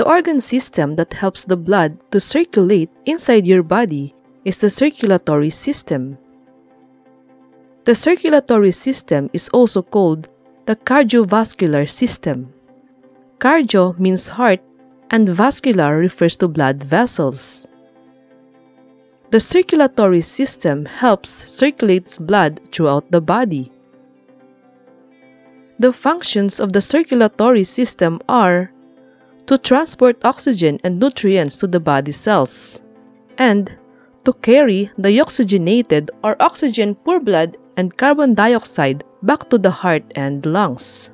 The organ system that helps the blood to circulate inside your body is the circulatory system. The circulatory system is also called the cardiovascular system. Cardio means heart and vascular refers to blood vessels. The circulatory system helps circulate blood throughout the body. The functions of the circulatory system are to transport oxygen and nutrients to the body cells, and to carry deoxygenated or oxygen poor blood and carbon dioxide back to the heart and lungs.